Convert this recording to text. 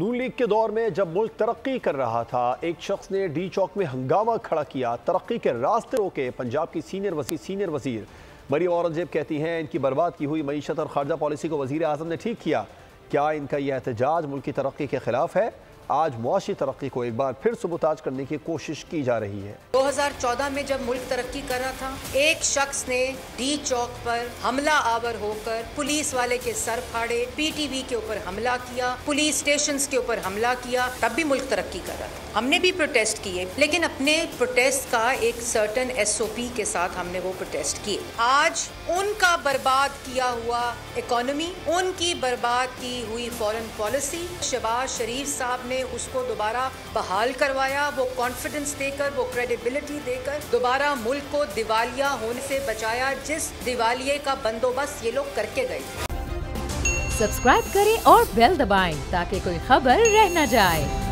नून league के दौर में जब मुल्क तरक्की कर रहा था, एक शख्स ने डी चौक में हंगामा खड़ा किया। तरक्की के रास्ते रोके पंजाब की सीनियर वसी सीनियर वज़ीर। मरी औरंगज़ेब कहती हैं, इनकी बर्बाद की हुई मीशत और खारजा पॉलिसी को वज़ी अजम ने ठीक किया। क्या इनका यह एहतजाज मुल्क की तरक्की के खिलाफ है? आज मुआशी तरक्की को एक बार फिर सुबताज करने की कोशिश की जा रही है। 2014 में जब मुल्क तरक्की कर रहा था, एक शख्स ने डी चौक पर हमला आवर होकर पुलिस वाले के सर फाड़े पीटीवी के ऊपर हमला किया, पुलिस स्टेशन के ऊपर हमला किया, तब भी मुल्क तरक्की कर रहा था। हमने भी प्रोटेस्ट किए, लेकिन अपने प्रोटेस्ट का एक सर्टन एसओपी के साथ हमने वो प्रोटेस्ट किए। आज उनका बर्बाद किया हुआ इकोनॉमी उनकी बर्बाद की हुई फॉरेन पॉलिसी शबाज शरीफ साहब ने उसको दोबारा बहाल करवाया। वो कॉन्फिडेंस देकर, वो क्रेडिबिलिटी देकर, दोबारा मुल्क को दिवालिया होने से बचाया, जिस दिवालिये का बंदोबस्त ये लोग करके गए। सब्सक्राइब करें और बेल दबाएँ, ताकि कोई खबर रह न जाए।